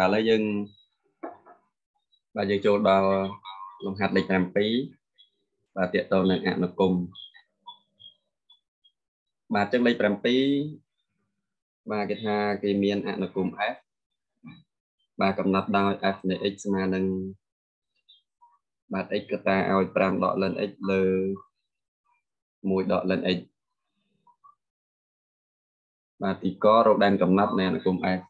បាទឥឡូវយើងបាទយើងចូលដល់លំហាត់លេខ7បាទតកតទៅនឹងអនុគមបាទចឹងលេខ7បាទគេថាគេមានអនុគម f បាទកំណត់ដោយ f នៃ x ស្មើនឹងបាទ x កតាឲ្យ5ដក ln x លើ1ដក ln x បាទទីករកដែនកំណត់នៃអនុគម f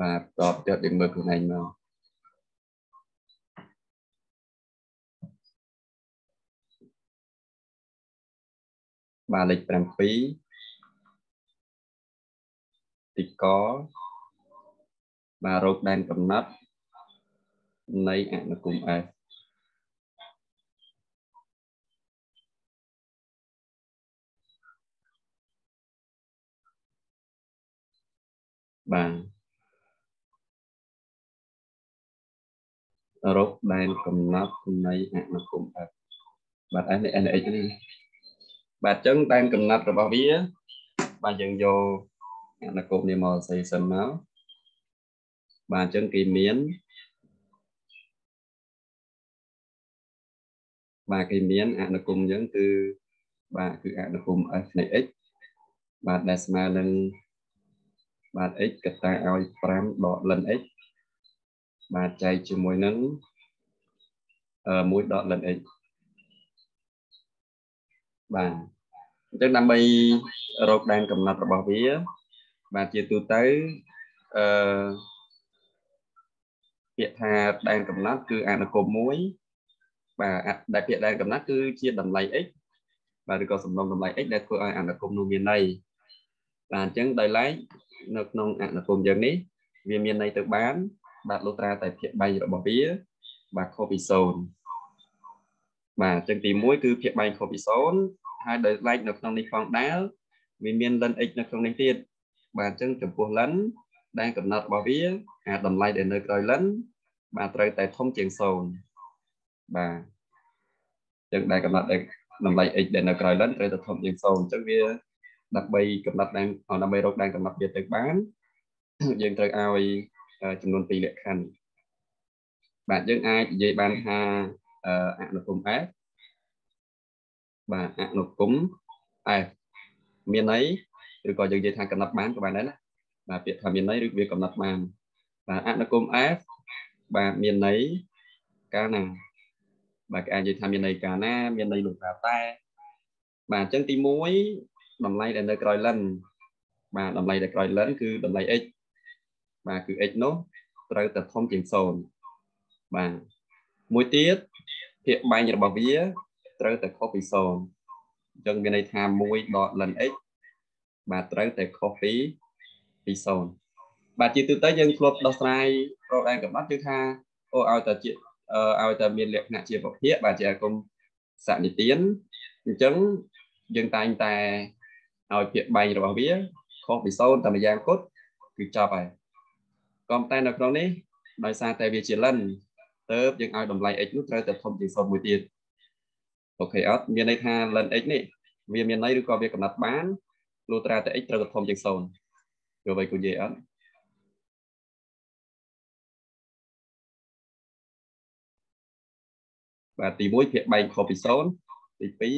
បាទតបទៀតយើងមើលខ្លួនឯងមកបាទលេខ7ទីកបាទរោគដែនកំណត់នៃអនុគម F បាទ រោគដែនកំណត់នៃអនុគម F បាទ F នៃ NH នេះបាទអញ្ចឹងដែនកំណត់របស់វាបាទយើងយកអនុគមនេះមកសេសិនមកបាទអញ្ចឹងគេមានបាទគេមានអនុគមអញ្ចឹងគឺបាទគឺអនុគម f នៃ x បាទដែលស្មើនឹងបាទ x កតាឲ្យ5ដក ln x បាទចែកជាមួយនឹងអឺ1ដក ln x បាទអញ្ចឹងដើម្បីរកដែនកំណត់របស់វា បាទជាទូទៅអឺពាក្យថាដែនកំណត់គឺអនុគម1បាទដែលពាក្យដែនកំណត់គឺជាតម្លៃ x បាទឬក៏សំណុំតម្លៃ x ដែលធ្វើឲ្យអនុគមនោះមានន័យបាទអញ្ចឹងដោយឡែកនៅក្នុងអនុគមយ៉ាងនេះវាមានន័យទៅបាន បាទលុត្រាតែភាគបែងរបស់វាបាទខុសពី0បាទអញ្ចឹងទី1គឺភាគបែងខុសពី0ហើយដោយឡែកនៅក្នុងនេះផងដែរវាមាន ln x នៅក្នុងនេះទៀតបាទអញ្ចឹងចំពោះ ln ដែលកំណត់របស់វាអាតម្លៃដែលនៅក្រោយ ln បាទត្រូវតែធំជាង0បាទអញ្ចឹងដែលកំណត់តម្លៃ x ដែលនៅក្រោយ ln ត្រូវតែធំជាង0អញ្ចឹងវាដើម្បីកំណត់ដែនដើម្បីរកដែនកំណត់វាទៅបានយើងត្រូវឲ្យ ចំនួន2លក្ខខណ្ឌបាទយើងអាចនិយាយបានថាអនុគម f បាទអនុគម F មានន័យឬក៏យើងនិយាយថាកំណត់បានក៏បានដែរណាបាទពាក្យថាមានន័យឬវាកំណត់បានបាទអនុគម F បាទមានន័យកាលណាបាទអាចនិយាយថាមានន័យកាលណាមានន័យលោកតាតែបាទអញ្ចឹងទី1តម្លៃដែលនៅក្រោយ len បាទតម្លៃដែលក្រោយ len គឺតម្លៃ x បាទគឺ x នោះត្រូវតែធំជាង0បាទមួយទៀតភាគបែងរបស់វាត្រូវតែខុសពី0អញ្ចឹងមានន័យថា1ដក ln x បាទត្រូវតែខុសពីពី0បាទជាទូទៅយើងធ្លាប់ដោះស្រាយប្រដែនកំណត់គឺថាអូឲ្យតែជាឲ្យតែមានលក្ខណៈជាពភាកបាទជាអាគមសនិទានអញ្ចឹងយើងតែងតែឲ្យភាកបែងរបស់វាខុសពី0តែម្យ៉ាងគត់គឺចប់ហើយ ក៏តែនៅក្នុងនេះដោយសារតែវាជា ln ទៅយើងឲ្យតម្លៃ x នោះត្រូវតែធំជាង0មួយទៀតអូខេអត់មានន័យថា len x នេះវាមានន័យឬក៏វាកំណត់បានលុះត្រាតែ x ត្រូវតែធំជាង0យល់ໄວគូនិយាយអត់បាទទី1ភាគបែងខុសពី0ទី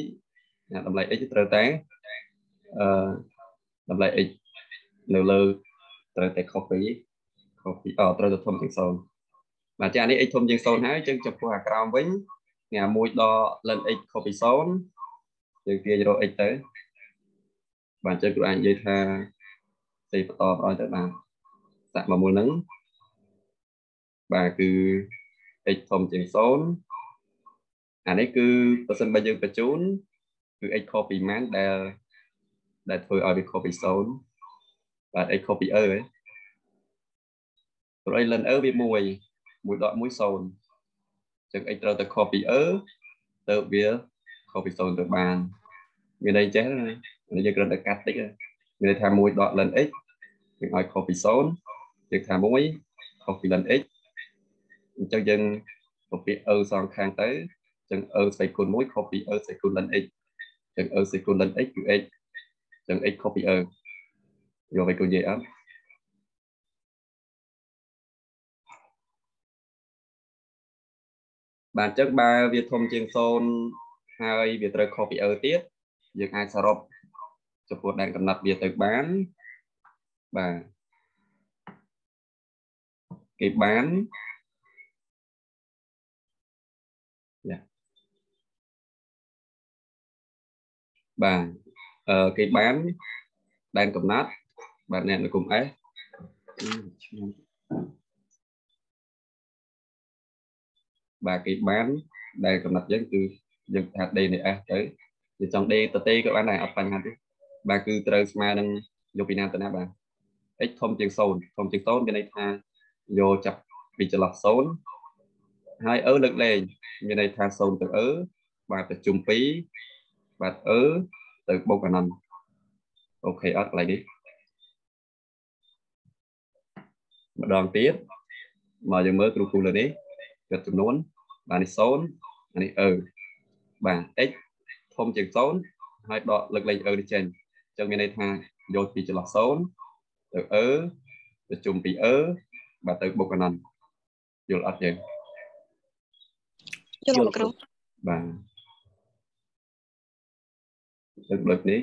2តម្លៃ x ត្រូវតែអឺតម្លៃ x នៅលើត្រូវតែខុសពី ខុសពីអត្រូវតែធំជាង0បាទចានេះ x ធំជាង0ហើយអញ្ចឹងចំពោះអាក្រោមវិញញ៉ា1ដល់ ln x ខុសពី0យើងទាញរក x ទៅបាទអញ្ចឹងគ្រូអាចនិយាយថាសេបន្តឲ្យទៅបានសាក់មកមុនហ្នឹងបាទគឺ x ធំជាង0អានេះគឺបើសិនបើយើងបញ្ជូនគឺ x ខុសពីម៉ានដែលដែលធ្វើឲ្យវាខុសពី0បាទ x ខុសពី e ហ៎ ព្រោះ ln e វា1 1ដក1 0ចឹង x ត្រូវតែខុសពី e ទៅវាខុសពី0ទៅបានមានន័យចេះណាយើងគ្រាន់តែកាត់តិចមានន័យថា1ដក ln x យើងឲ្យខុសពី0យើងថា1ខុសពី ln x អញ្ចឹងយើងពពាក e សងខាងទៅអញ្ចឹង e ស្វ័យគុណ1ខុសពី e ស្វ័យគុណ ln x អញ្ចឹង e ស្វ័យគុណ ln x គឺ x អញ្ចឹង x ខុសពី e យកឲ្យគូនិយាយអត់ បាទអញ្ចឹងបើវាធំជាង0ហើយវាត្រូវខុសពីអឺទៀតយើងអាចសរុបចំពោះដែនកំណត់វាទៅបានបាទគេបានយ៉ាបាទអឺគេបានដែនកំណត់បាទអ្នកនៅគុំ S ខ្ញុំ បាទគេបានដែលកំណត់យើងគឺយើងថា D នៃ S ទៅវាចង់ D ទៅទេក៏បានដែរអត់បញ្ហាទេបាទគឺត្រូវស្មើនឹងយកពីណាទៅណាបាទ x ធំជាង0ធំជាង0មានន័យថាយកចាប់ពីចន្លោះ0ហើយអឺលើកលែងមានន័យថា0ទៅអឺបាទប្រជុំ2បាទអឺទៅបូកអនន្តអូខេអត់កន្លែងនេះម្ដងទៀតមកយើងមើលគ្រូគូលើនេះគិតចំនួន បាទនេះ0អានេះអឺបាទ x ធំជាង0ហើយដកលើកលែងអឺនេះចេញអញ្ចឹងមានន័យថាយកពីចន្លោះ0ទៅអឺប្រជុំពីអឺបាទទៅបុកអនន្តយល់អត់យើងយល់គ្រូបាទទឹកដូចនេះ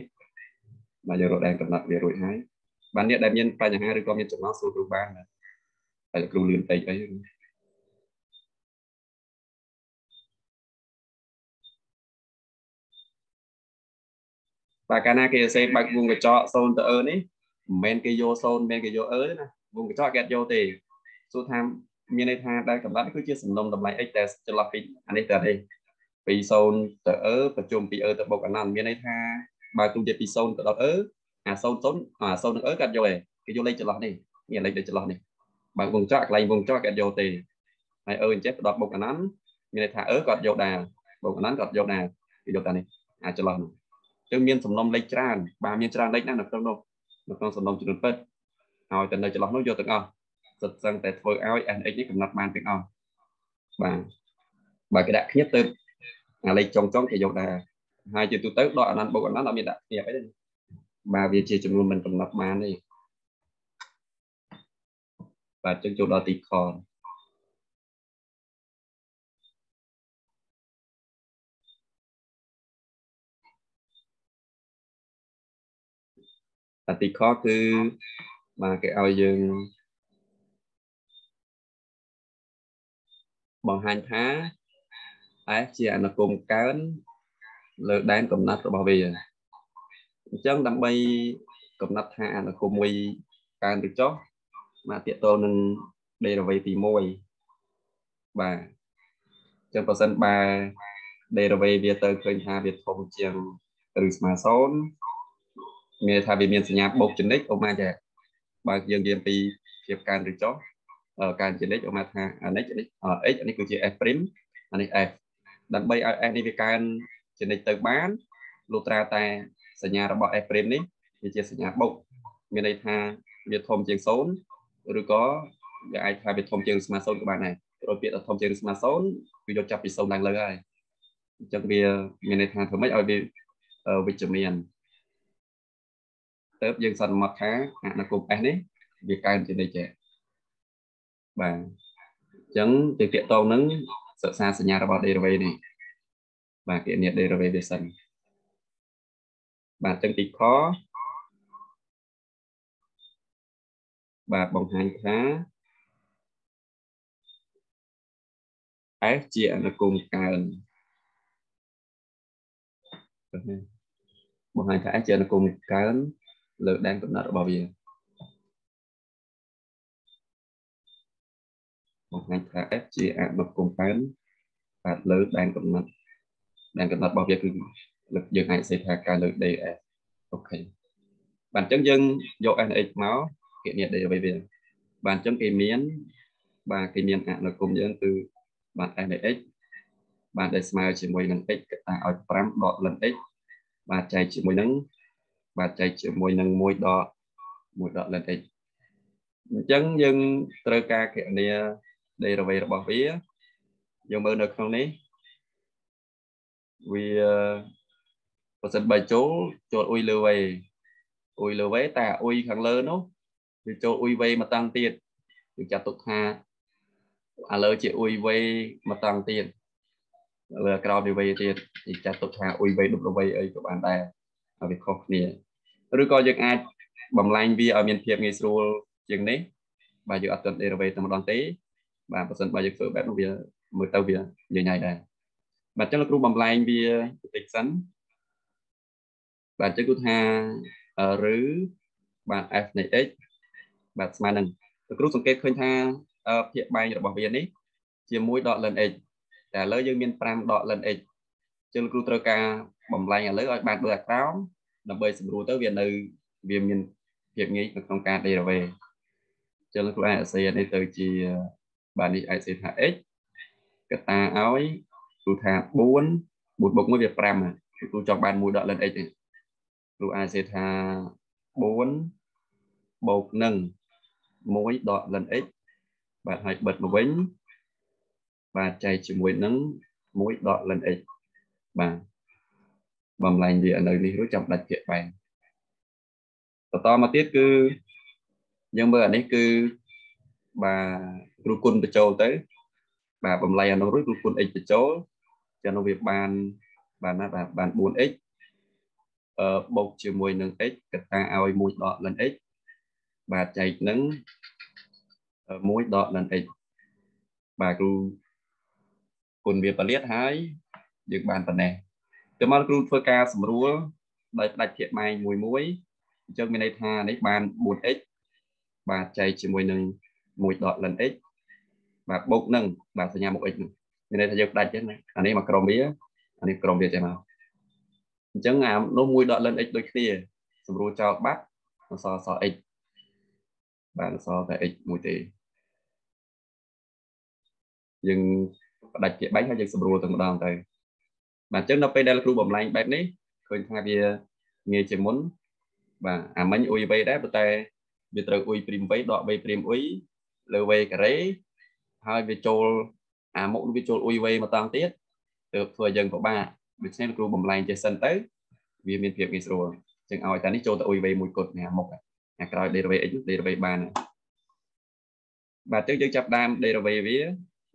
បាទយើងរកដែនកំណត់វារួចហើយបាទអ្នកដែលមានបញ្ហាឬក៏មានចំណងសួរគ្រូបានតែគ្រូលឿនពេកអី បាទកាលណាគេសរសេរបើកវងកញ្ចក់0ទៅអឺនេះមិនមែនគេយក0មិនមែនគេយកអឺទេណាវងកញ្ចក់គេអត់យកទេសួរថាមានន័យថាដែលកំណត់គឺជាសំណុំតម្លៃ x ដែលចន្លោះពីអានេះទៅនេះពី0ទៅអឺប្រជុំពីអឺទៅបុកអនន្តមានន័យថាបើទូជាពី0ទៅដល់អឺអា0 0អា0នឹងអឺកាត់យកឯងគេយកលេខចន្លោះនេះមានលេខលេខចន្លោះនេះបើវងចក្រកន្លែងវងចក្រគេអត់យកទេហើយអឺអញ្ចេះទៅដល់បុកអនន្តមានន័យថាអឺគាត់យកដែរបុកអនន្តគាត់យកដែរគេយកតែនេះអាចន្លោះនោះ គឺមានសំណុំលេខច្រើនបាទមានច្រើនលេខណាស់នៅក្នុងនោះនៅក្នុងសំណុំចំនួនពិតហើយតែនៅចន្លោះនោះយកទាំងអស់សិតសឹងតែធ្វើឲ្យ NX នេះកំណត់បានទាំងអស់បាទបើគេដាក់គ្នាទៅអាលេខចុងចុងគេយកដែរហើយជាទូទៅដកអនន្តបុកអនន្តអត់មានដាក់គ្នាអីទេបាទវាជាចំនួនមិនកំណត់បានទេបាទចឹងចូលដល់ទីខ អតិខគឺបាទគេឲ្យយើងបង្ហាញថា S ជាអនុគមកើនលើដែនកំណត់របស់វាអញ្ចឹងដើម្បីកំណត់ថាអនុគមមួយកើនឬចុះមកតកតនឹង derivative ទី1បាទអញ្ចឹងបើសិនបើ derivative វាទៅឃើញថាវាធំជាងឬស្មើ0 មានថាវាមានសញ្ញាបូកចំណិចអូម៉ាចាបើយើងនិយាយពីភាពកើនឬចុះកើនចំណិចអូម៉ាថាអានេះនេះ x នេះគឺជា f' អានេះ f ដើម្បីឲ្យ f នេះវាកើនចំណិចទៅបានលុត្រាតែសញ្ញារបស់ f' នេះវាជាសញ្ញាបូកមានន័យថាវាធំជាង0ឬក៏វាអាចថាវាធំជាងស្មើ0ក៏បានដែរព្រោះពាក្យថាធំជាងស្មើ0គឺយកចាប់ពី0ឡើងលើហើយអញ្ចឹងវាមានន័យថាធ្វើម៉េចឲ្យវាវិជ្ជមាន ទៅយើងសន្មត់ថាអនុគម S នេះវាកើនជានិច្ចបាទអញ្ចឹងទៅតាកតងនឹងសិក្សាសញ្ញារបស់ derivative នេះបាទគណនា derivative វាសិនបាទទាំងទីខបាទបង្ហាញថា S ជាអនុគមកើនបង្ហាញថា S ជាអនុគមកើន លើដែនកំណត់របស់វាបង្ហាញថា f ជាអនុគមកើនបាទលើដែនកំណត់ដែនកំណត់របស់វាគឺលើយើងអាចសេថាកើនលើ df អូខេបាទអញ្ចឹងយើងយក nh មកគណនា df វាបាទអញ្ចឹងគេមានបាទគេមានអនុគមយើងគឺបាទ nh បាទដែលស្មើជាមួយនឹង x កតាឲ្យ5ដកលិន x បាទចែកជាមួយនឹង បាទចែកជាមួយនឹង1ដក1ដក len x អញ្ចឹងយើងត្រូវការគណនា derivative របស់វាយើងមើលនៅក្នុងនេះវាប្រសិនបើចូលចូលអ៊ុយលើវេអ៊ុយលើវេតែអ៊ុយខាងលើនោះវាចូលអ៊ុយវេមកតាំងទៀតយើងចាត់ទុកថាឥឡូវជាអ៊ុយវេមកតាំងទៀតលើក្រោមពីវ័យទៀតទីចាត់ទុកថាអ៊ុយវ័យដប់វ័យអីក៏បានដែរ ហើយវាខុសគ្នាឬក៏យើងអាចបំលែងវាឲ្យមានភាពងាយស្រួលជាងនេះបាទយើងអត់ទាន់ derivate តែម្ដងទេបាទបើសិនបើយើងធ្វើបែបនោះវាមើលទៅវាញញ៉ៃដែរបាទអញ្ចឹងលោកគ្រូបំលែងវាបន្តិចសិនបាទអញ្ចឹងគឺថាឬបាទ f នៃ x បាទស្មើនឹងលោកគ្រូសង្កេតឃើញថាភាគបែងរបស់វានេះ ជាមួយដក ln x តែឥឡូវយើងមាន5ដក ln x ចឹងលោកគ្រូត្រូវការបំលែងឥឡូវឲ្យបានដូចអាក្រោមដើម្បីសម្រួលទៅវានៅវាមានភាពងាយនៅក្នុងការ derivate ចឹងលោកគ្រូអាចអាស័យនេះទៅជាបាទនេះអាចសេថា x កតាឲ្យគ្រូថា4 4បូក1វា5គ្រូចង់បាន1ដក ln x ទេគ្រូអាចសេថា4បូកនឹង1ដក ln x បាទហើយបិទមកវិញបាទចែកជាមួយនឹង1ដក ln x បាទបំលែងវានៅនេះរួចចាំដាច់ភាគបែងបន្តមកទៀតគឺយើងមើលអានេះគឺបាទគ្រូគុណបញ្ចូលទៅ បាទបំលែងអានោះរួចគ្រូគុណ x បញ្ចូលចឹងនោះវាបានបានណាបាទបាន 4x អឺបូកជាមួយនឹង x កតាឲ្យ1ដក ln x បាទចែកនឹង1ដក ln x បាទគ្រូគុណវាបលាតហើយ យើងបានប៉ុណ្ណេះទៅមកគ្រូធ្វើការស្រួលដោយផ្ដាច់ភាគម៉ែងមួយមួយអញ្ចឹងមានន័យថានេះបាន 4x បាទចែកជាមួយនឹង1ដក ln x បាទបូកនឹងបាទសញ្ញាមុខ x មានន័យថាយើងផ្ដាច់ចឹងណាអានេះមកក្រុមវាអានេះក្រុមវាចេះមកអញ្ចឹងអានោះ1ដក ln x ដូចគ្នាស្រួលចោលបាត់អសស x បាទអសតែ x មួយទេយើងផ្ដាច់ជាបាញ់ហើយយើងស្រួលទៅម្ដងទៅ បាទអញ្ចឹងដល់ពេលដែលគ្រូបំលែងបែបនេះឃើញថាវាងាយជាមុនបាទអាមិញអ៊ុយវេដែរប៉ុន្តែវាត្រូវអ៊ុយព្រីមវេដកវេព្រីមអ៊ុយលើវេការ៉េហើយវាចូលអាមុខវាចូលអ៊ុយវេមកតង់ទៀតទើបធ្វើយើងពិបាកដូច្នេះគ្រូបំលែងចេះសិនទៅវាមានភាពងាយស្រួលចឹងឲ្យតែនេះចូលទៅអ៊ុយវេមួយគត់នេះអាមុខអាក្រោយ derivative x derivative បានបាទទៅយើងចាប់ដើម derivative វា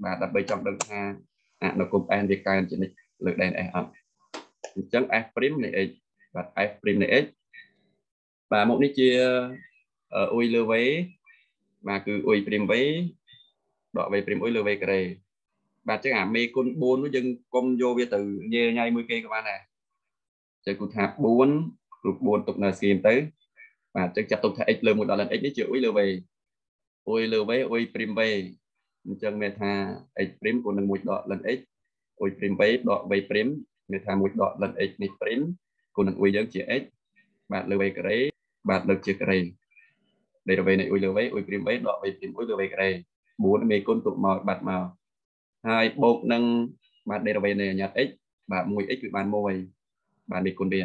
បាទដើម្បីចង់ដឹងថាអនុគម n វាកើនជានិច្ច លើដែន s អត់អញ្ចឹង f' នៃ x បាទ f' នៃ x បាទមុខនេះជាអ៊ុយលើ v បាទគឺអ៊ុយព្រីម v ដក v ព្រីមអ៊ុយលើ v ការ៉េបាទអញ្ចឹងអាមេគុណ4នោះយើងកុំយកវាទៅញ៉ៃញ៉ៃមួយគេក៏បានដែរចឹងគូថា4រូប4ទុកនៅស្គីមទៅបាទអញ្ចឹងចាត់ទុកថា x លើ1ដល់ x នេះជាអ៊ុយលើ v អ៊ុយលើ v អ៊ុយព្រីម v អញ្ចឹងមានថា x ព្រីមគូនឹង1ដក ln x អ៊ុយព្រីម v ដក v ព្រីមមានថា1ដក ln x នេះព្រីមគូនឹងអ៊ុយយើងជា x បាទលើ v ការ៉េបាទលើកជាការ៉េ derivative នៃអ៊ុយលើ v អ៊ុយព្រីម v ដក v ព្រីមអ៊ុយលើ v ការ៉េ4មេគុណទុកមកបាត់មកហើយបូកនឹងបាទ derivative នៃអញ្ញត្តិ x បាទ 1x គឺបាន1បាទនេះគុណវា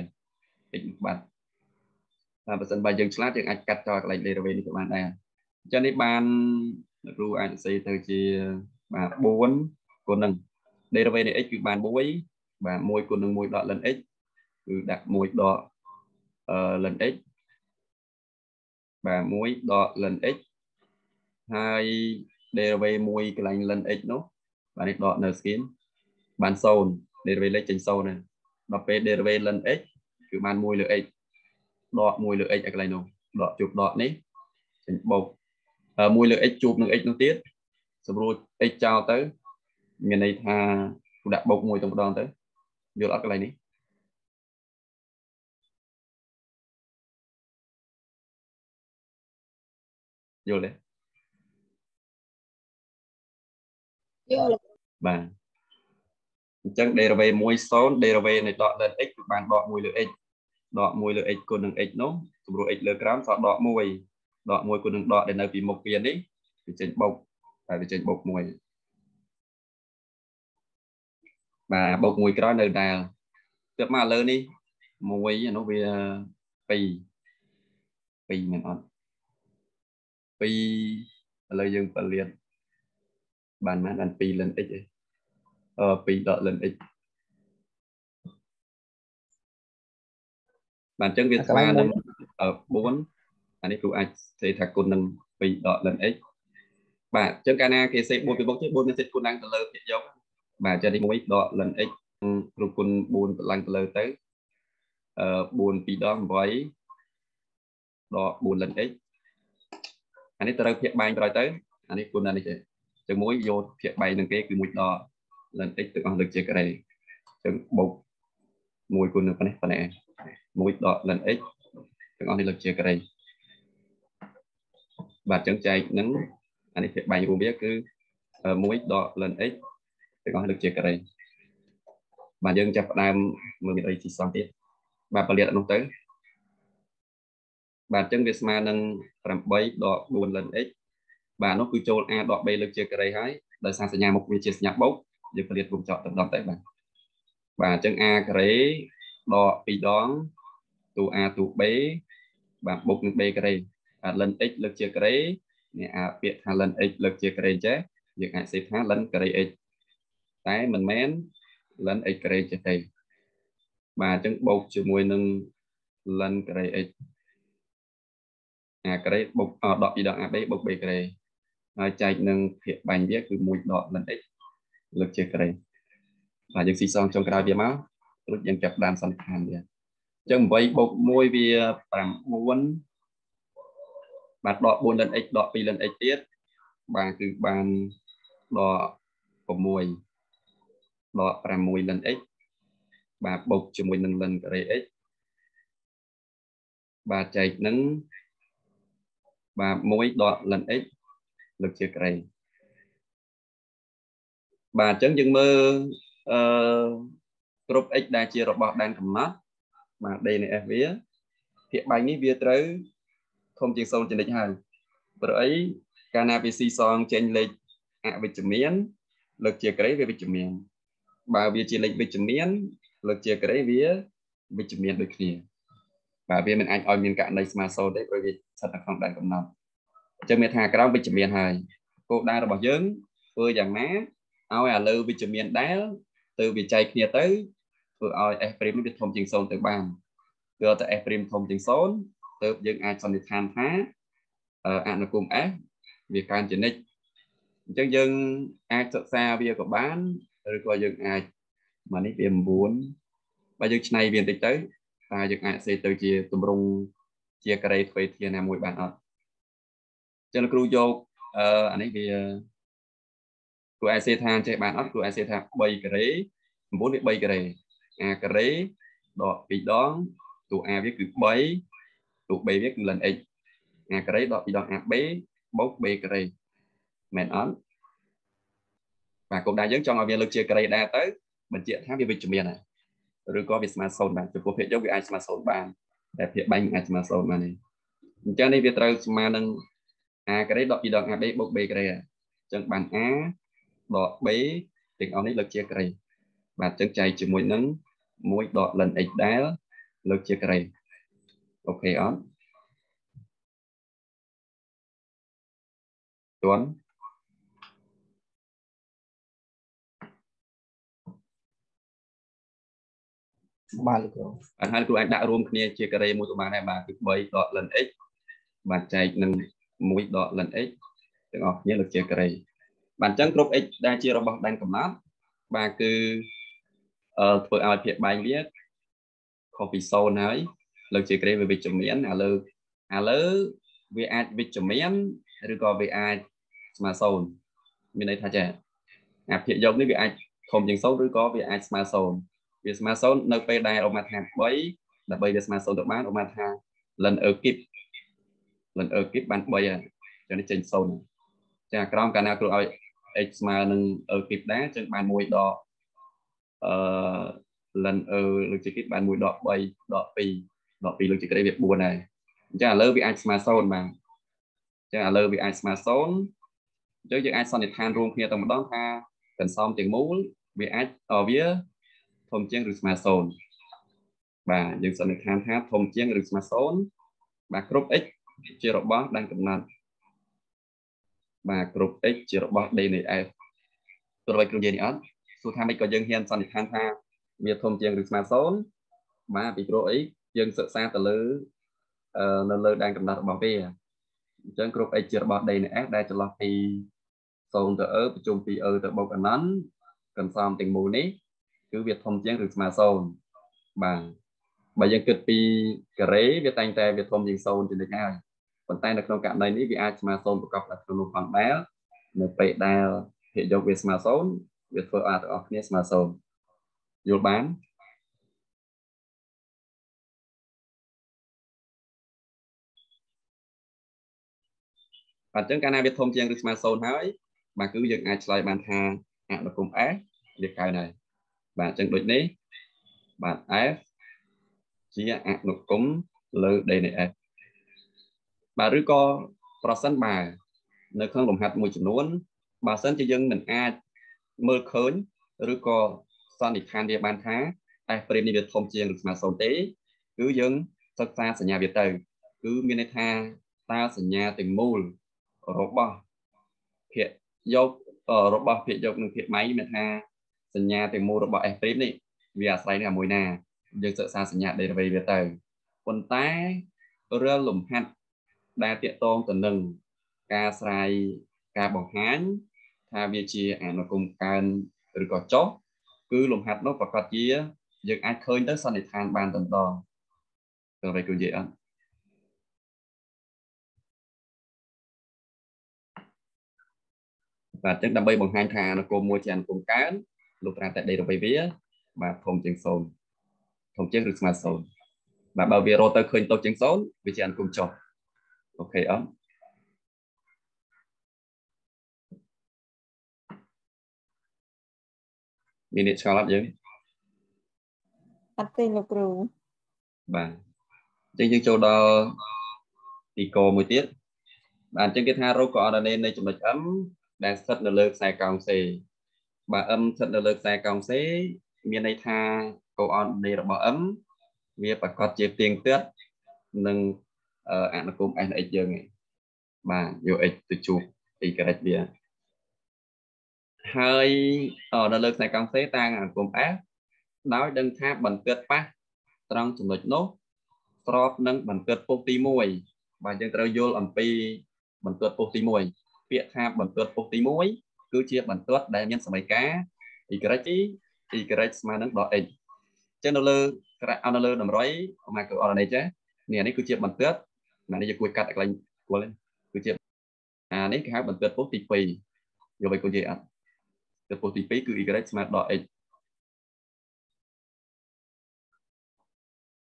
x បាទតែបើសិនបើយើងឆ្លាតយើងអាចកាត់ចោលកន្លែង derivative នេះក៏បានដែរអញ្ចឹងនេះបានគ្រូអាចសរសេរទៅជាបាទ4គុណនឹង derivative នៃ x គឺបាន1បាទ1គុណនឹង1ដក ln x គឺដាក់1ដកអឺ ln x បាទ1ដក ln x ហើយ derivative 1កន្លែង ln x នោះបាទនេះដកនៅ scheme បាន0 derivative លេខចេញ0ហ្នឹងដល់ពេល derivative ln x គឺបាន1លើ x ដក1លើ x ឲ្យកន្លែងនោះដកជួបដកនេះចេញបូក1លើ x ជួបនឹង x នោះទៀតសម្រួល x ចោលទៅ មានន័យថាដាក់បូក1ទៅម្ដងទៅយល់អត់កន្លែងនេះយល់ទេយល់បាទអញ្ចឹង derivative 1 0 derivative នៃដក ln x គឺបានដក1លើ x ដក1លើ x គុណនឹង x នោះសម្រួល x លើក្រោមសល់ដក1ដក1គុណនឹងដកដែលនៅពីមុខវានេះវាចេញបូកតែវាចេញបូក1 បាទបូក1ក្រោយនៅដែលទើបមកលើនេះ1អានោះវា2 2មែនអត់2ឥឡូវយើងបលៀនបានបានបាន2 ln x ឯងអឺ2ដក ln x បាទអញ្ចឹងវាស្មើនឹង4អានេះគ្រូអាចនិយាយថាគុណនឹង2ដក ln x បាទអញ្ចឹងកាលណាគេសេ4ពីមុខទេ4មានសិទ្ធគុណឡើងទៅលើភាគយក បាទចុះទី1ដក ln x គ្រប់គុណ4ឡើងទៅលើទៅអឺ4 2ដង8ដក4 ln x អានេះត្រូវភាគបែងក្រោយទៅអានេះគុណអានេះទេជាមួយយកភាគបែងនឹងគេគឺ1ដក ln x ទាំងអស់លើកជាការ៉េចឹងបូក1គុណនឹងប៉ុណ្ណេះប៉ុណ្ណេះ1ដក ln x ទាំងអស់នេះលើកជាការ៉េបាទចឹងចែកនឹងអានេះភាគបែងរួមវាគឺ1ដក ln x ទាំងអស់លើកជាការ៉េបាទយើងចាប់ផ្ដើមមើលមានអីទីសោះទៀតបាទពលាតនោះទៅបាទអញ្ចឹងវាស្មើនឹង8ដក4 ln x បាទនោះគឺចូល a ដក b លើកជាការ៉េហើយដោយសារសញ្ញាមុខវាជាសញ្ញាបូកយើងពលាតរួមចោតទៅដល់ទៅបាទបាទអញ្ចឹង a ការ៉េដក2ដងទូ a ទូ b បាទបូកនឹង b ការ៉េអា ln x លើកជាការ៉េនេះអាពាក្យថា ln x លើកជាការ៉េចេះយើងអាចសេថា ln ការ៉េ x តែមិនមែន ln x ការ៉េចេះទេបាទអញ្ចឹងបូកជាមួយនឹង ln ការ៉េ x អាការ៉េបូកដក2ដក ab បូក b ការ៉េហើយចែកនឹងភាគបាញ់វាគឺ1ដក ln x លើកជាការ៉េបាទយើងស៊ីសងចុងក្រោយវាមករួចយើងចាប់ដើមសន្និដ្ឋានវាអញ្ចឹង8បូក1វា9បាទដក4 ln x ដក2 ln x ទៀតបាទគឺបានដក6 ដក6 ln x បាទបូកជាមួយនឹង ln ការ៉េ x បាទចែកនឹងបាទ1ដក ln x លើកជាការ៉េបាទអញ្ចឹងយើងមើលអឺគ្រប់ x ដែលជារបស់ដែនកំណត់បាទ d នៃ f វាភាគបែងនេះវាត្រូវធំជាង0ចនិចហើយព្រោះអីកាលណាវាស៊ីសងចេញលេខអវិជ្ជមានលើកជាការ៉េវាវិជ្ជមាន បើវាជាលេខវិជ្ជមានលើកជាការ៉េវាវិជ្ជមានដូចគ្នាបាទវាមិនអាចឲ្យមានករណីស្មើសូន្យទេព្រោះវាស្ថិតនៅក្នុងដែនកំណត់អញ្ចឹងមានថាក្រោមវិជ្ជមានហើយគោលដៅរបស់យើងធ្វើយ៉ាងណាឲ្យឥឡូវវិជ្ជមានដែលទៅវាចែកគ្នាទៅធ្វើឲ្យ f' នេះវាធំជាង0ទៅបានគឺទៅ f' ធំជាង0ទៅយើងអាចសន្និដ្ឋានថាអនុគម f វាកើនជានិច្ចអញ្ចឹងយើងអាចសិក្សាវាក៏បាន ឬក៏យើងអាចមកនេះវា9បើយើងឆ្នៃវាបន្តិចទៅតើយើងអាចសេទៅជាទម្រង់ជាការ៉េទ្វេធាណាមួយបានអត់ចឹងគ្រូយកអឺអានេះវាគ្រូអាចសេថាចេះបានអត់គ្រូអាចសេថា3ការ៉េ9វា3ការ៉េអាការ៉េដក2ដងតួ a វាគឺ3តួ b វាគឺ ln x អាការ៉េដក2ដង ab បូក b ការ៉េមែនអត់ បាទគោលដៅយើងចង់ឲ្យវាលើកជាការ៉េដែរទៅបញ្ជាក់ថាវាវិជ្ជមានហើយឬក៏វាស្មើ0បានចំពោះភាគយកវាអាចស្មើ0បានតែភាគបែងអាចស្មើ0បានទេអញ្ចឹងនេះវាត្រូវស្មើនឹង a ការ៉េដក2ដង ab បូក b ការ៉េអញ្ចឹងបាន a ដក b ទាំងអស់នេះលើកជាការ៉េបាទអញ្ចឹងចែកជាមួយនឹង1ដក ln x ដែលលើកជាការ៉េអូខេអត់ទាន់ បាទលោកគ្រូអត់ហើយគ្រូអាចដាក់រួមគ្នាជាការ៉េមួយក៏បានដែរបាទគឺ3ដក ln x បាទចែកនឹង1ដក ln x ទាំងអស់គ្នាលើកជាការ៉េបាទអញ្ចឹងគ្រប់ x ដែលជារបស់ដែនកំណត់បាទគឺអឺធ្វើឲ្យភាគបែងវាខុសពី0ហើយលើកជាការ៉េវាវិជ្ជមានឥឡូវឥឡូវវាអាចវិជ្ជមានឬក៏វាអាចស្មើ0មានន័យថាចាអាភាគយកនេះវាអាចធំជាង0ឬក៏វាអាចស្មើ0 វាស្មើ0នៅពេលដែលអូម៉ាថា3ដើម្បីវាស្មើ0ទៅបានអូម៉ាថា ln e kip ln e kip បាន3ហើយចឹងនេះចេញ0ចាក្រោមកាលណាគ្រូឲ្យ x ស្មើនឹង e kip ដែរចឹងបាន1ដកអឺ ln e លើកជា kip បាន1ដក3ដក2ដក2លើកជាក្រេវា4ដែរអញ្ចឹងឥឡូវវាអាចស្មើ0បានអញ្ចឹងឥឡូវវាអាចស្មើ0អញ្ចឹងយើងអាចសន្និដ្ឋានរួមគ្នាទៅម្ដងថាកន្សំទាំងមូលវាអាចវា ធំជាងឬស្មើ0បាទយើងសន្និដ្ឋានថាធំជាងឬស្មើ0បាទគ្រប់ x ជារបស់ដែនកំណត់បាទគ្រប់ x ជារបស់ d នៃ f ទោះបីគ្រូនិយាយនេះអត់សួរថាមិនក៏យើងហ៊ានសន្និដ្ឋានថាវាធំជាងឬស្មើ0បាទពីព្រោះអីយើងសិក្សាទៅលើនៅលើដែនកំណត់របស់វាអញ្ចឹងគ្រប់ x ជារបស់ d នៃ f ដែលចន្លោះពី0ទៅ e ប្រជុំពី e ទៅបូកអនន្តកន្សំទាំងមូលនេះ គឺវាធំជាងឬស្មើ0បាទបើយើងគិតពីការ៉េវាតែងតែវាធំជាង0ជានិច្ចហើយប៉ុន្តែនៅក្នុងករណីនេះវាអាចស្មើ0ប្រកបនៅក្នុងនោះផងដែរនៅពេលដែលភាគយកវាស្មើ0វាធ្វើឲ្យទាំងអស់គ្នាស្មើ0យល់បានបាទអញ្ចឹងកាលណាវាធំជាងឬស្មើ0ហើយបាទគឺយើងអាចឆ្លើយបានថាអនុគម S វាកើនហើយ បាទអញ្ចឹងដូចនេះបាទ F ជាអនុគមលើ D នៃ F បាទឬក៏ប្រសិនបើនៅក្នុងលំហាត់មួយចំនួនបើសិនជាយើងមិនអាចមើលឃើញឬក៏សន្និដ្ឋានវាបានថា F' នេះវាធំជាងឬស្មើ0ទេ គឺយើងសិក្សាសញ្ញាវាទៅ គឺមានន័យថាតើសញ្ញាទាំងមូលរបស់ភាគយករបស់ភាគយកនិងភាគម៉ៃមានថា សញ្ញាទាំងមូលរបស់ F' នេះវាអាស្រ័យនឹងមួយណាយើងសិក្សាសញ្ញា derivative វាទៅប៉ុន្តែរាល់លំហាត់ដែលតាកតងទៅនឹងការស្រាយការបង្ហាញថាវាជាអនុគមកើនឬក៏ចុះគឺលំហាត់នោះប្រកាសជាយើងអាចឃើញទៅសន្និដ្ឋានបានតែម្ដងទៅវិញគឺនិយាយអត់បាទអញ្ចឹងដើម្បីបង្ហាញថាអនុគមមួយជាអនុគមកើន លោកប្រើតែដេរវាបាទធំជាង0ធំជាងឬស្មើ0បាទបើវារត់ទៅឃើញតូចជាង0វាជាអនុគមចុះអូខេអត់មានអ្នកឆ្ងល់អត់យើងអត់ទេលោកគ្រូបាទអញ្ចឹងយើងចូលដល់ទីកមួយទៀតបាទអញ្ចឹងគេថារោគកអរណេនៃចំណុច M ដែលស្ថិតនៅលើខ្សែកោង C បើ M ស្ថិតនៅលើខ្សែកោង C មានន័យថាកូអនដេរបស់ M វាប្រកាសជាទៀងទាត់នឹងអនុគម SX យើងឯងបាទយក x ទៅជួប y វាហើយនៅលើខ្សែកោង C តាំងអនុគម F ដោយដឹងថាបន្ទាត់ប៉ះត្រង់ចំណុចនោះស្របនឹងបន្ទាត់ពុះទី1បាទយើងត្រូវយល់អំពីបន្ទាត់ពុះទី1ពាក្យថាបន្ទាត់ពុះទី1 គឺជាបន្ទាត់ដែលមានសមីការ y y ស្មើនឹងដក x ចឹងនៅលើក្រានៅលើតម្រុយមកគឺអរនេះចានេះនេះគឺជាបន្ទាត់ណានេះយើងគួរកាត់កន្លែងគល់គឺជាអានេះគេហៅបន្ទាត់ពុះទី2យកໄວគួរនិយាយអត់បន្ទាត់ពុះទី2គឺ y ស្មើដល់ x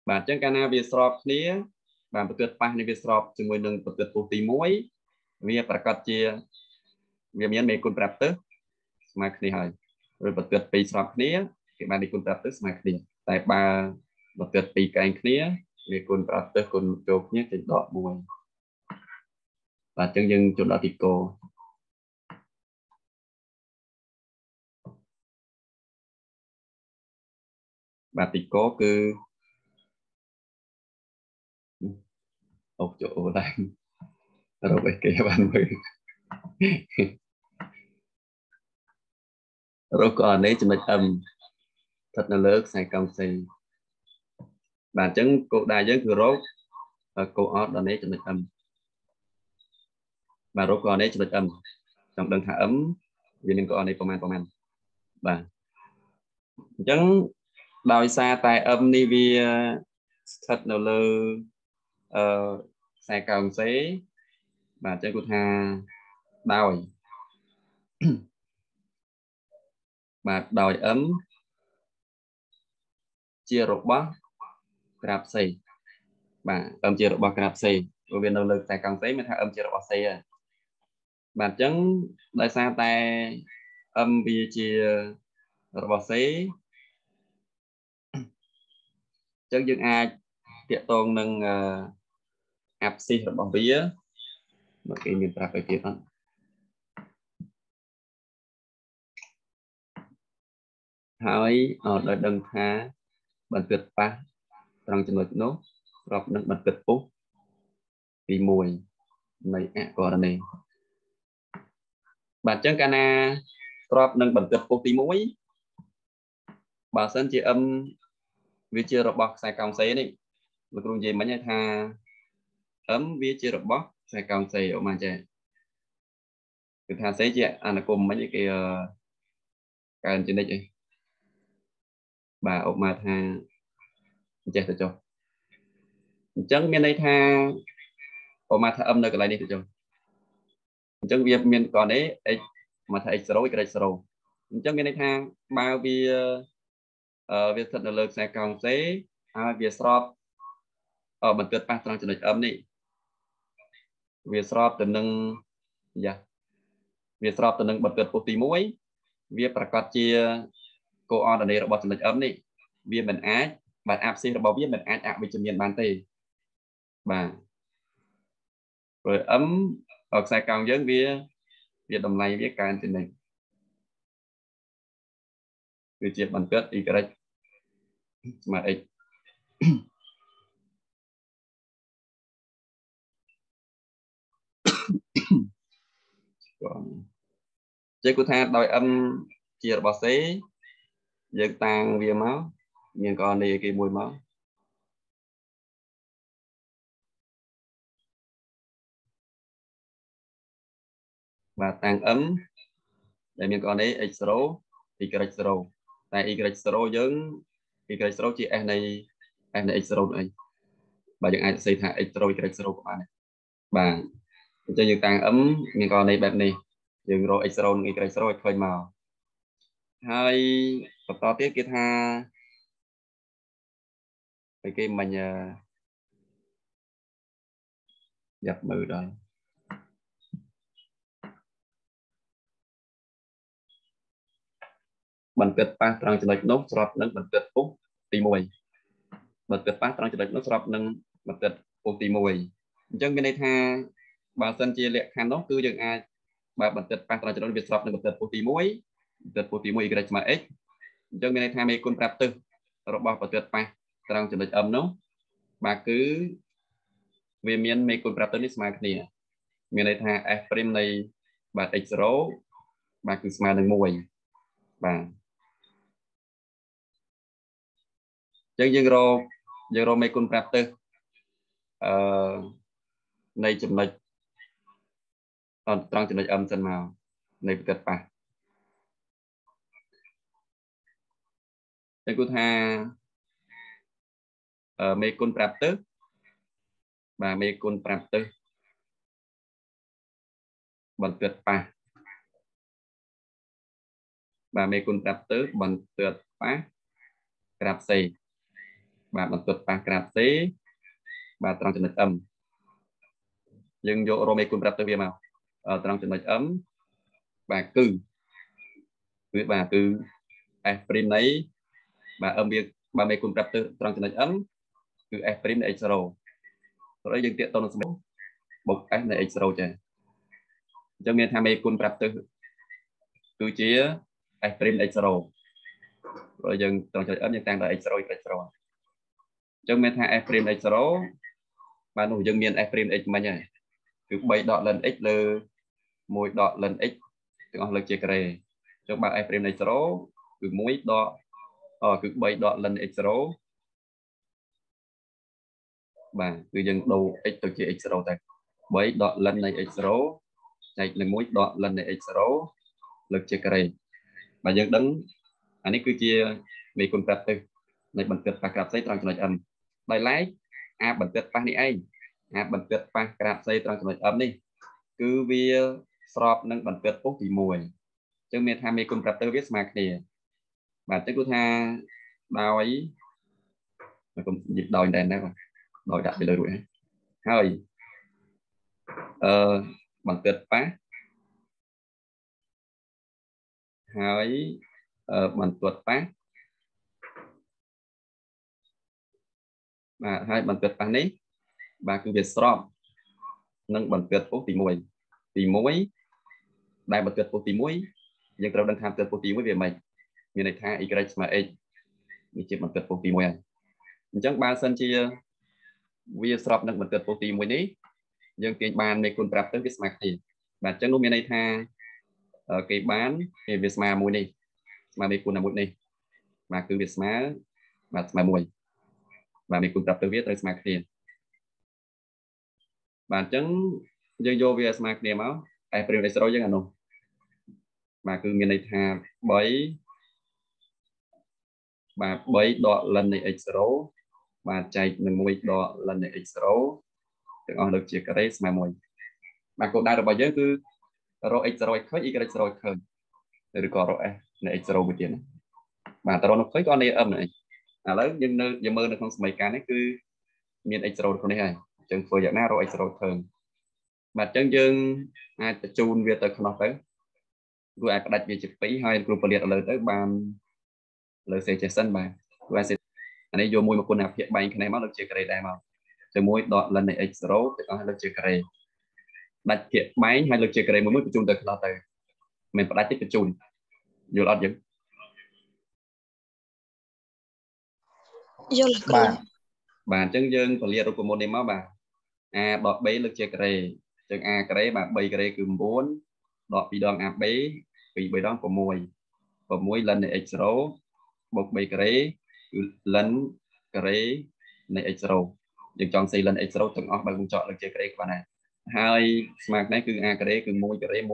បាទអញ្ចឹងកាលណាវាស្របគ្នាបាទបន្ទាត់ប៉ះនេះវាស្របជាមួយនឹងបន្ទាត់ពុះទី1វាប្រកាសជា វាមានមេគុណប្រាប់ទៅស្មើគ្នាហើយឬបន្ទាត់2ស្របគ្នាគេបាននិគុណប្រាប់ទៅស្មើគ្នាតែបើបន្ទាត់2កែងគ្នាវាគុណប្រាប់ទៅគុណចូលគ្នាចេញដក1បាទអញ្ចឹងយើងចូលដល់ទីកោបាទទីកោគឺអុកចូលឡើងរកឯគេបានមើល រកក៏នេះចំណុច M ស្ថិតនៅលើខ្សែកោងផ្សេងបាទអញ្ចឹងគោលដៅយើងគឺរកគោអត់ដល់នេះចំណុច M បាទរកគោអត់នេះចំណុច M ចង់ដឹងថា M វាមានគោអត់នេះប្រមាណប្រមាណបាទអញ្ចឹងដោយសារតែ M នេះវាស្ថិតនៅលើអឺខ្សែកោងសេបាទអញ្ចឹងគាត់ថា ដោយបាទដោយ M ជារបស់ក្រាបសេបាទ M ជារបស់ក្រាបសេព្រោះវានៅលើខ្សែកង់សេមានថា M ជារបស់សេហើយបាទអញ្ចឹងដោយសារតែ M វាជារបស់សេអញ្ចឹងយើងអាចតាកតងនឹងអាប់ស៊ីសរបស់វាមកគេមានប្រាប់ឲ្យទៀតអត់ ហើយដោយដឹងថាបន្ទាត់ប៉ះត្រង់ចំណុចនោះស្របនឹងបន្ទាត់ពុះទី1នៃអករណីបាទអញ្ចឹងកាលណាស្របនឹងបន្ទាត់ពុះទី1បើសិនជា m វាជារបស់ខ្សែកោងសេនេះលោកគ្រូនិយាយមិញថា m វាជារបស់ខ្សែកោងសេអូមកចេះគឺថាសេជាអនុគមមិញគេកើនជានិចអី បាទឧបមាថាចេះទៅចុះអញ្ចឹងមានន័យថាឧបមាថា m នៅកន្លែងនេះទៅចុះអញ្ចឹងវាមានកណេ x មកថា x 0 y 0អញ្ចឹងមានន័យថាបើវាអឺវាស្ថិតនៅលើខ្សែកោង C ហើយវាស្របអឺបន្ទាត់ប៉ះត្រង់ចំណុច m នេះវាស្របទៅនឹងយ៉ាវាស្របទៅនឹងបន្ទាត់ពុះទី1វាប្រកាសជា កូអនដនេរបស់ចំណុច m នេះវាមិនអាចបាទអាប់ស៊ីរបស់វាមិនអាចអវិជ្ជមានបានទេបាទព្រោះ m ខ្សែកោងយើងវាវាតម្លៃវាកើនទៅនឹងគឺជាបន្ទាត់ y ស្មើ x ចេះគូថាដោយ m ជារបស់ C យើងតាំងវាមកមានករណីគេមួយមកបាទតាំង m ដែលមានករណី x0 y0 តែ y0 យើង y0 ជា s នៃ s នៃ x0 អីបាទយើងអាចសរសេរថា x0 y0 ក៏បានដែរបាទអញ្ចឹងយើងតាំង m មានករណីបែបនេះយើងរក x0 និង y0 ឲ្យឃើញមក ហើយបន្តទៀតគេថាឲ្យគេមិញយ៉ាប់មើលដល់បន្ទាត់ប៉ះត្រង់ចំណុចនោះស្របនឹងបន្ទាត់ពុះទី1បន្ទាត់ប៉ះត្រង់ចំណុចនោះស្របនឹងបន្ទាត់ពុះទី1អញ្ចឹងមានន័យថាបើសិនជាលក្ខខណ្ឌនោះគឺយើងអាចបើបន្ទាត់ប៉ះត្រង់ចំណុចវាស្របនឹងបន្ទាត់ពុះទី1បន្ទាត់ពុះទី1 y ស្មើ x អញ្ចឹងមានន័យថាមេគុណប្រាប់ទិសរបស់បន្ទាត់ប៉ះត្រង់ចំណុច m នោះបាទគឺវាមានមេគុណប្រាប់ទិសនេះស្មើគ្នា មានន័យថា f' នៃបាទ x0 បាទគឺស្មើនឹង1បាទអញ្ចឹងយើងរកយើងរកមេគុណប្រាប់ទិសអឺនៃចំណុចត្រង់ចំណុច m សិនមកនៃប្រតិប ត្តិតែគូថាអឺមេគុណប្រាប់ទៅបាទមេគុណប្រាប់ទៅបន្ទាត់ប៉ះបាទមេគុណប្រាប់ទៅបន្ទាត់ប៉ះក្រាបសេបាទបន្ទាត់ប៉ះក្រាបសេបាទត្រង់ចំណុច M យើងយករមេគុណប្រាប់ទៅវាមកត្រង់ចំណុច M បាទគឺគឺបាទគឺ f' នៃ បាទ m វាបើមេគុណប្រាប់ទៅត្រង់ចំណុច m គឺ f' នៃ x0 ព្រោះយើងទាក់ទងនឹងសម្បត្តិបុក s នៃ x0 ចា៎អញ្ចឹងមានថាមេគុណប្រាប់ទៅគឺជា f' x0 ព្រោះយើងត្រង់ចំណុច m យើងតាំងដល់ x0 x0 អញ្ចឹងមានថា f' x0 បាទនោះយើងមាន f' x មិញហើយគឺ3ដក ln x លើ1ដក ln x ទាំងអស់លើជាការ៉េអញ្ចឹងបើ f' x0 គឺ1ដកអ គឺ3ដក ln x0 បាទគឺយើងដូរ x ទៅជា x0 តែ3ដក ln នៃ x0 ចែកនឹង1ដក ln នៃ x0 លើកជាការ៉េបាទយើងដឹងអានេះគឺជាមេគុណប្រាប់ទៅនៃបន្ទាត់ប៉ះក្រាបផ្សេងត្រង់ចំណុច m ដោយឡែកអាបន្ទាត់ប៉ះនេះឯងអាបន្ទាត់ប៉ះក្រាបផ្សេងត្រង់ចំណុច m នេះគឺវាស្របនឹងបន្ទាត់ពុះទី1អញ្ចឹងមានថាមេគុណប្រាប់ទៅវាស្មើគ្នា បាទចឹងគឺថាដោយខ្ញុំនិយាយដោយតែណាបាទដោយដាក់ពីលើរួចហើយអឺបន្ទាត់ប៉ះហើយអឺបន្ទាត់ប៉ះបាទហើយបន្ទាត់ប៉ះនេះបាទគឺវាស្របនឹងបន្ទាត់ពុះទី1ទី1ដែលបន្ទាត់ពុះទី1យើងត្រូវដឹងថាបន្ទាត់ពុះទី1វាមិន មានន័យថា y ស្មើ x នេះជាបន្ទាត់ពុះទី1ហើយអញ្ចឹងបើសិនជាវាស្របនឹងបន្ទាត់ពុះទី1នេះយើងទាញបានមេគុណប្រាប់ទៅវាស្មើគ្នាបាទអញ្ចឹងនោះមានន័យថាគេបានគេវាស្មើមួយនេះស្មើមេគុណមួយនេះបាទគឺវាស្មើបាទស្មើមួយបាទមេគុណប្រាប់ទៅវាត្រូវស្មើគ្នាបាទអញ្ចឹងយើងយកវាស្មើគ្នាមក f' 0យើងអានោះបាទគឺមានន័យថា3 បាទ3ដក ln នៃ x0 បាទចែកនឹង1ដក ln នៃ x0 ទាំងអស់លើកជាការ៉េស្មើ1បាទគោលដៅរបស់យើងគឺរក x0 ឲ្យឃើញ y0 ឲ្យឃើញឬក៏រក s នៃ x0 មួយទៀតណាបាទតរនោះឃើញក៏នៃ m នេះឥឡូវយើងនៅយើងមើលនៅក្នុងសមីការនេះគឺមាន x0 ក្នុងនេះហើយអញ្ចឹងធ្វើយ៉ាងណារក x0 ឃើញបាទអញ្ចឹងយើងអាចបញ្ជូនវាទៅក្នុងទៅគ្រូអាចផ្ដាច់វាជា2ហើយគ្រូពលិតឥឡូវទៅបាន លើសេចេះសិនបាទគ្រូអាចអានេះយកមួយមកគុណអាភាគបែងគ្នាមកលើកជាការ៉េដែរមកជាមួយដក ln នៃ x0 ទាំងអស់លើកជាការ៉េដាច់ភាគបែងហើយលើកជាការ៉េមួយមួយបញ្ជូនទៅខ្លះទៅមិនផ្ដាច់ទេបញ្ជូនយល់អត់យើងយល់គ្រូបាទបាទអញ្ចឹងយើងពលារូបមន្តនេះមកបាទ a ដក b លើកជាការ៉េអញ្ចឹង a ការ៉េបាទ3ការ៉េគឺ9ដក2ដង ab 2 3ដង6 6 ln នៃ x0 បូក3ការ៉េគឺ ln ការ៉េនៃ x0 យើងចង់សេ ln x0 ទាំងអស់បើយើងចောက်លើកជាការ៉េក៏បានដែរហើយស្មើគ្នាគឺ a ការ៉េគឺ1ការ៉េ1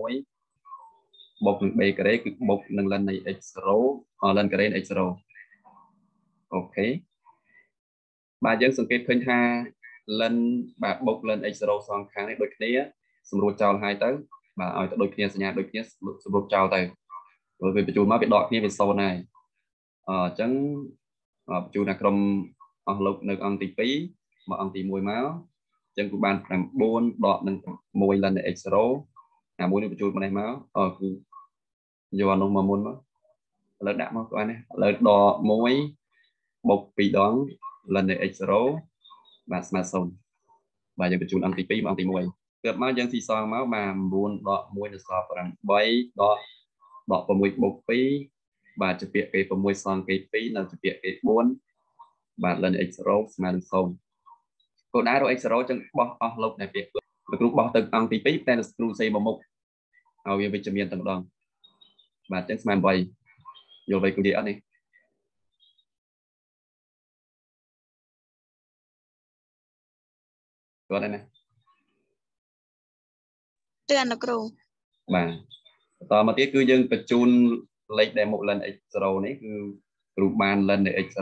បូកនឹង b ការ៉េគឺបូកនឹង ln នៃ x0 ln ការ៉េនៃ x0 អូខេបាទយើងសង្កេតឃើញថា ln បាទបូក ln x0 សងខាងនេះដូចគ្នាសម្រួលចោលហើយទៅបាទឲ្យទៅដូចគ្នាសញ្ញាដូចគ្នាសម្រួលចោលទៅព្រោះវាបញ្ជូនមកវាដកគ្នាវាសូន្យហើយ អញ្ចឹងបញ្ជូនដល់ក្រុមអស់លោកនៅអង្គទី2មកអង្គទី1មកអញ្ចឹងគឺបាន9ដកនឹង1 ln x0 អាមួយនេះបញ្ជូនមកនេះមកអឺគឺយកអានោះមកមុនមកឥឡូវដាក់មកគាត់នេះឥឡូវដក1បូក2ដង ln x0 បាទស្មើ0បាទយើងបញ្ជូនអង្គទី2មកអង្គទី1កើតមកយើងស៊ីសងមកបាទ9ដក1នៅសល់8ដកដក6បូក2 បាទជាពាក្យគេ6សងគេ2នៅជាពាក្យគេ4បាទ ln x0 ស្មើនឹង0គោលដៅរក x0 ចឹងបោះអស់លុបនៅពាក្យលោកគ្រូបោះទៅអង្គទី2តែគ្រូសេមកមុខឲ្យវាវិជ្ជមានតែម្ដងបាទចឹងស្មើ8យល់ໄວគ្រូនិយាយអត់នេះគាត់ណាទឿនលោកគ្រូបាទបន្តមកទៀតគឺយើងបញ្ជូន លេខដែលមុខ len x0 នេះគឺគ្រូបាន len x0